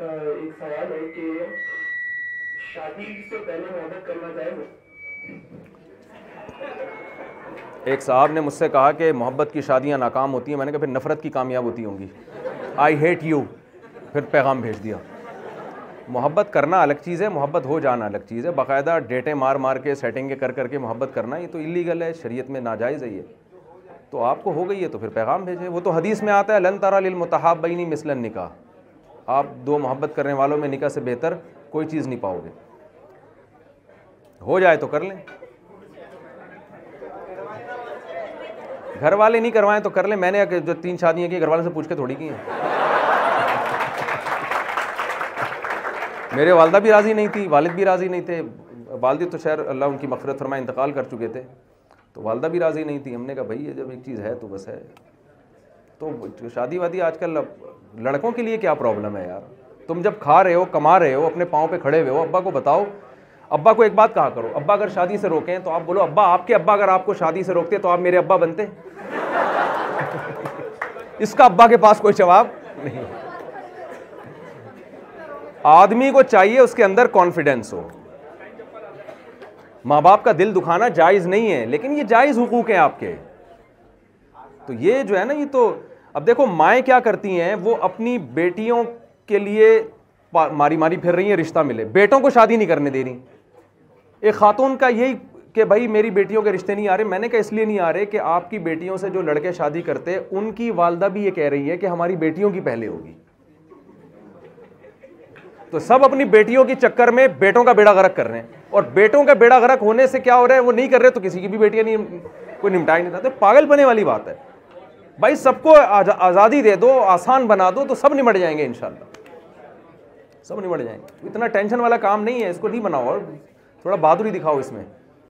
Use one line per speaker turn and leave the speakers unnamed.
एक सवाल है कि शादी से पहले मोहब्बत करना है
एक साहब ने मुझसे कहा कि मोहब्बत की शादियाँ नाकाम होती हैं। मैंने कहा, फिर नफ़रत की कामयाब होती होंगी। आई हेट यू फिर पैगाम भेज दिया। मोहब्बत करना अलग चीज़ है, मोहब्बत हो जाना अलग चीज़ है। बाकायदा डेटे मार मार के सेटिंग कर कर करके मोहब्बत करना ये तो इलीगल है, शरीयत में नाजायज़ है ये। तो आपको हो गई है तो फिर पैगाम भेजें। वो तो हदीस में आता है, लन तारा मुतहाब बनी मिसलन निकाह। आप दो मोहब्बत करने वालों में निकाह से बेहतर कोई चीज़ नहीं पाओगे। हो जाए तो कर लें। घर वाले नहीं करवाएँ तो कर लें। मैंने जो तीन शादियाँ की घर वालों से पूछ के थोड़ी की हैं। मेरे वालदा भी राज़ी नहीं थी, वालिद भी राज़ी नहीं थे। वालदी तो शहर अल्लाह उनकी मफरत फरमा, इंतकाल कर चुके थे। तो वालदा भी राज़ी नहीं थी। हमने कहा, भाई, ये जब एक चीज़ है तो बस है। तो शादी वादी आजकल लड़कों के लिए क्या प्रॉब्लम है यार? तुम जब खा रहे हो, कमा रहे हो, अपने पाँव पे खड़े हुए हो, अब्बा को बताओ। अब्बा को एक बात कहा करो, अब्बा अगर शादी से रोकें तो आप बोलो, अब्बा, आपके अब्बा अगर आपको शादी से रोकते तो आप मेरे अब्बा बनते? इसका अब्बा के पास कोई जवाब नहीं। आदमी को चाहिए उसके अंदर कॉन्फिडेंस हो। माँ बाप का दिल दुखाना जायज़ नहीं है, लेकिन ये जायज़ हुकूक हैं आपके। तो ये जो है ना, ये तो अब देखो माएँ क्या करती हैं, वो अपनी बेटियों के लिए मारी मारी फिर रही हैं, रिश्ता मिले। बेटों को शादी नहीं करने दे रही। एक खातून का यही कि भाई मेरी बेटियों के रिश्ते नहीं आ रहे, मैंने कहा इसलिए नहीं आ रहे कि आपकी बेटियों से जो लड़के शादी करते उनकी वालदा भी ये कह रही है कि हमारी बेटियों की पहले होगी। तो सब अपनी बेटियों के चक्कर में बेटों का बेड़ा गरक कर रहे हैं। और बेटों का बेड़ा गरक होने से क्या हो रहा है, वो नहीं कर रहे तो किसी की भी बेटियाँ नहीं, कोई निपटाई नहीं था। तो पागल बने वाली बात है। भाई सबको आज़ादी दे दो, आसान बना दो तो सब निमट जाएँगे इन सब निमट जाएँगे। इतना टेंशन वाला काम नहीं है, इसको नहीं बनाओ और थोड़ा बहादुरी दिखाओ इसमें।